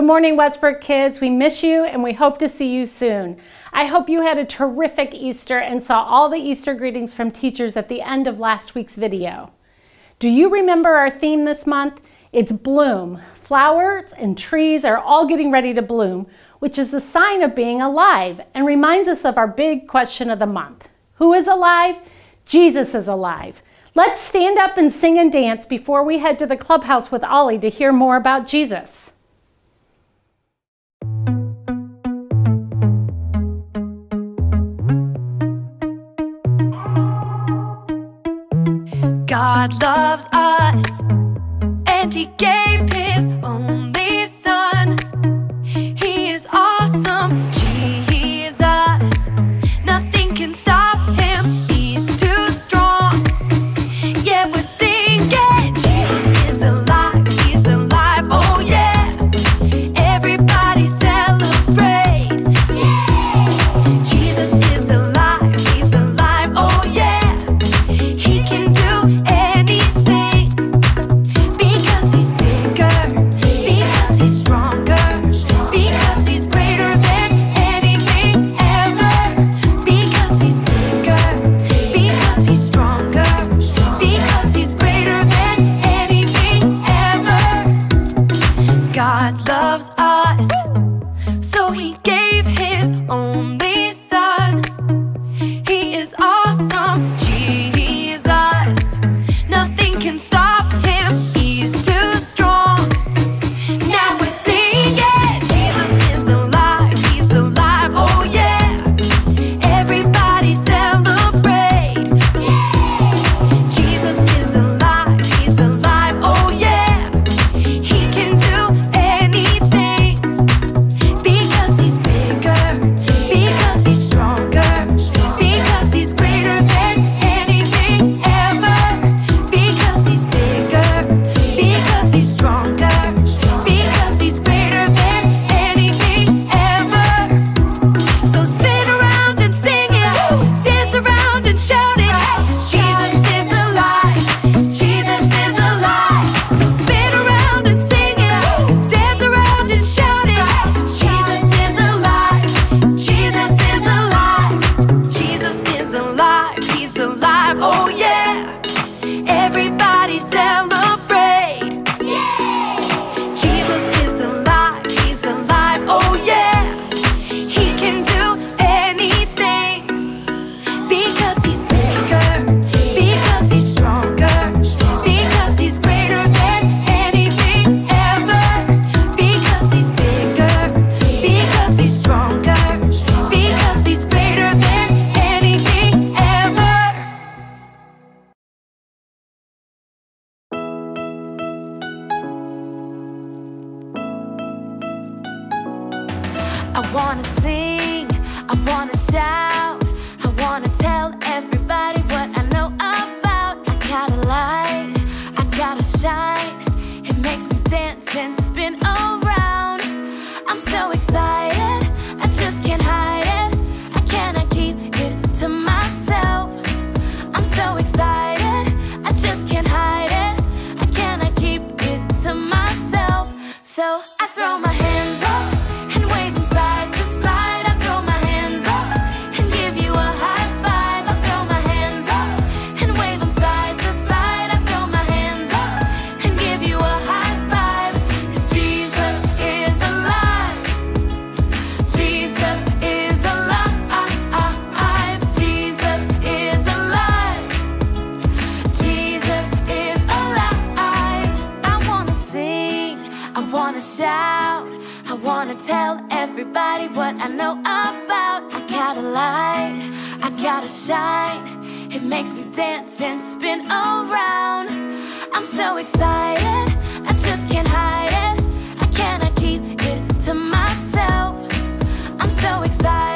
Good morning, Westbrook kids. We miss you and we hope to see you soon. I hope you had a terrific Easter and saw all the Easter greetings from teachers at the end of last week's video. Do you remember our theme this month? It's bloom. Flowers and trees are all getting ready to bloom, which is a sign of being alive and reminds us of our big question of the month. Who is alive? Jesus is alive. Let's stand up and sing and dance before we head to the clubhouse with Ollie to hear more about Jesus. God loves us, and He gave. I wanna sing, I wanna shout. gotta shine. It makes me dance and spin around. I'm so excited, I just can't hide it. I cannot keep it to myself. I'm so excited.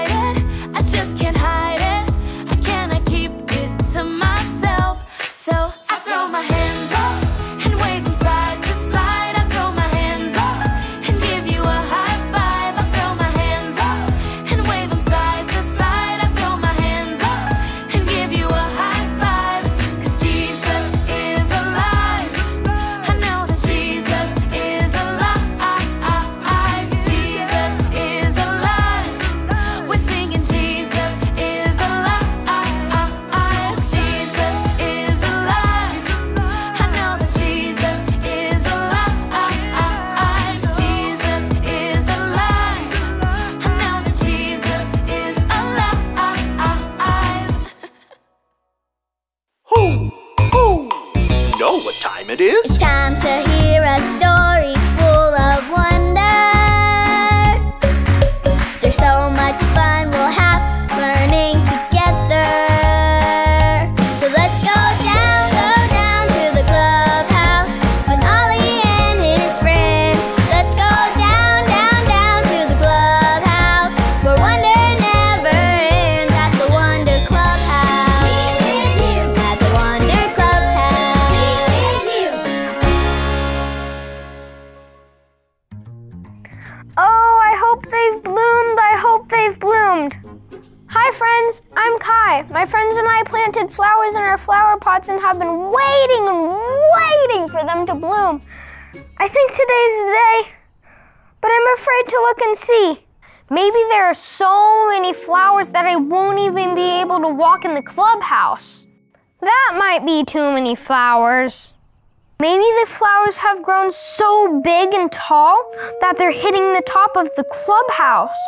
Pots and have been waiting and waiting for them to bloom. I think today's the day, but I'm afraid to look and see. Maybe there are so many flowers that I won't even be able to walk in the clubhouse. That might be too many flowers. Maybe the flowers have grown so big and tall that they're hitting the top of the clubhouse.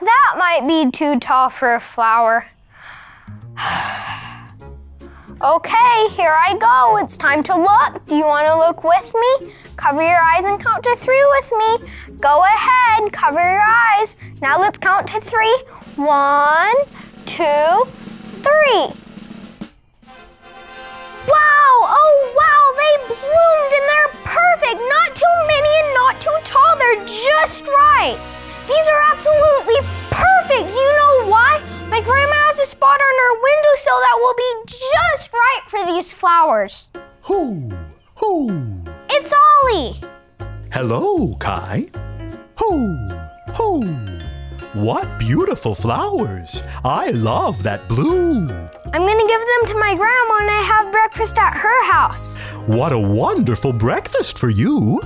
That might be too tall for a flower. okay, here I go. It's time to look. Do you want to look with me? Cover your eyes and count to three with me. Go ahead, cover your eyes. Now let's count to three. One, two, three. Wow! Oh, wow! They bloomed and they're perfect! Not too many and not too tall. They're just right. These are absolutely perfect. Do you know why? My grandma has a spot on her windowsill that will be just right for these flowers. Who? Who? It's Ollie. Hello, Kai. Who? Who? What beautiful flowers! I love that blue. I'm gonna give them to my grandma when I have breakfast at her house. What a wonderful breakfast for you.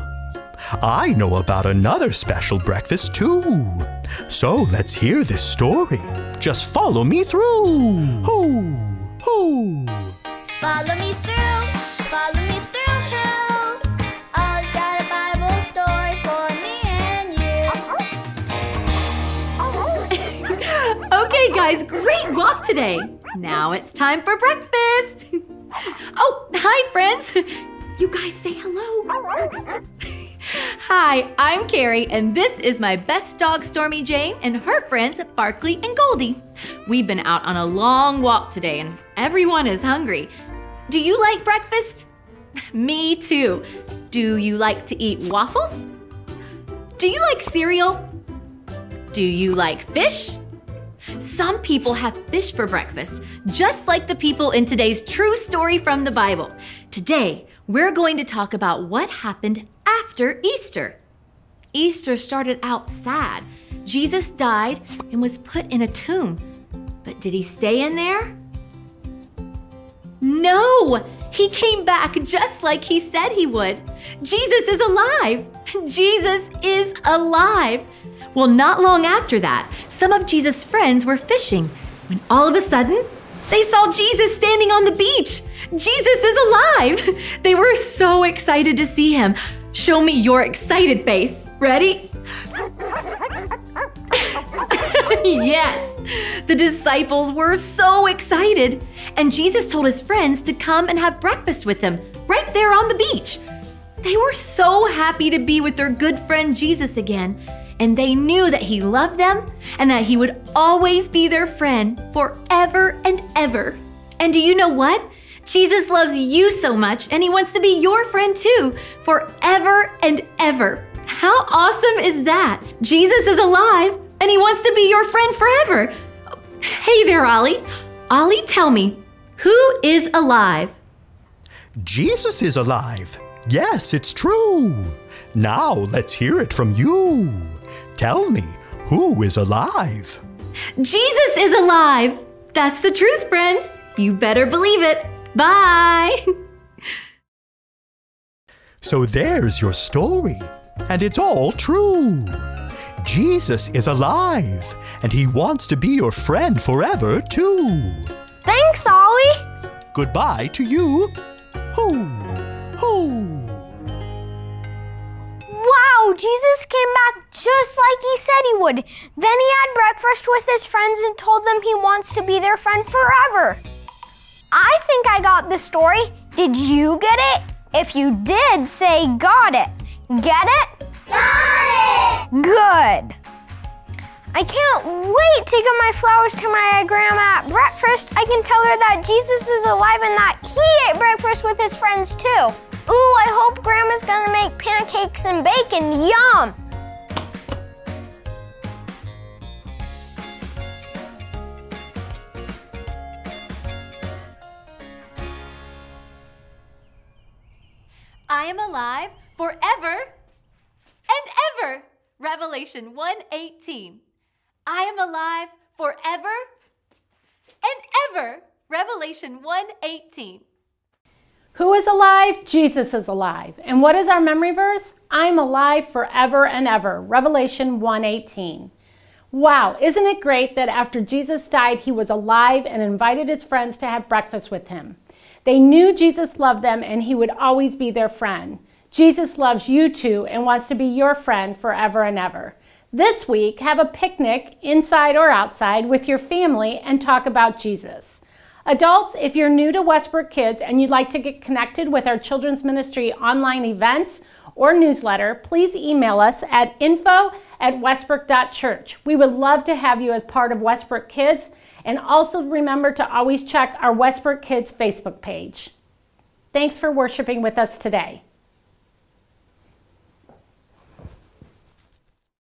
I know about another special breakfast too. So let's hear this story. Just follow me through. Who? Who? Follow me through, follow me through who? Ollie's got a Bible story for me and you. Okay, guys, great walk today. Now it's time for breakfast. Oh, hi, friends. You guys say hello. Hi, I'm Carrie, and this is my best dog, Stormy Jane, and her friends, Barkley and Goldie. We've been out on a long walk today, and everyone is hungry. Do you like breakfast? Me too. Do you like to eat waffles? Do you like cereal? Do you like fish? Some people have fish for breakfast, just like the people in today's true story from the Bible. Today, we're going to talk about what happened after Easter. Easter started out sad. Jesus died and was put in a tomb. But did he stay in there? No! He came back just like he said he would. Jesus is alive! Jesus is alive! Well, not long after that, some of Jesus' friends were fishing when all of a sudden they saw Jesus standing on the beach. Jesus is alive! They were so excited to see him. Show me your excited face. Ready? yes! The disciples were so excited. And Jesus told his friends to come and have breakfast with him right there on the beach. They were so happy to be with their good friend Jesus again. And they knew that he loved them and that he would always be their friend forever and ever. And do you know what? Jesus loves you so much and he wants to be your friend too, forever and ever. How awesome is that? Jesus is alive and he wants to be your friend forever. Hey there, Ollie. Ollie, tell me, who is alive? Jesus is alive. Yes, it's true. Now let's hear it from you. Tell me, who is alive? Jesus is alive. That's the truth, friends. You better believe it. Bye. So there's your story, and it's all true. Jesus is alive, and he wants to be your friend forever, too. Thanks, Ollie. Goodbye to you. Who? Who? Wow, Jesus came back just like he said he would. Then he had breakfast with his friends and told them he wants to be their friend forever. I think I got the story. Did you get it? If you did, say got it. Get it? Got it! Good. I can't wait to give my flowers to my grandma at breakfast. I can tell her that Jesus is alive and that he ate breakfast with his friends too. Ooh, I hope grandma's gonna make pancakes and bacon. Yum! I am alive forever and ever. Revelation 1:18. I am alive forever and ever. Revelation 1:18. Who is alive? Jesus is alive. And what is our memory verse? I'm alive forever and ever. Revelation 1:18. Wow, isn't it great that after Jesus died, he was alive and invited his friends to have breakfast with him? They knew Jesus loved them and he would always be their friend. Jesus loves you too and wants to be your friend forever and ever. This week, have a picnic, inside or outside, with your family and talk about Jesus. Adults, if you're new to Westbrook Kids and you'd like to get connected with our children's ministry online events or newsletter, please email us at info at westbrook.church. We would love to have you as part of Westbrook Kids, and also remember to always check our Westbrook Kids Facebook page. Thanks for worshiping with us today.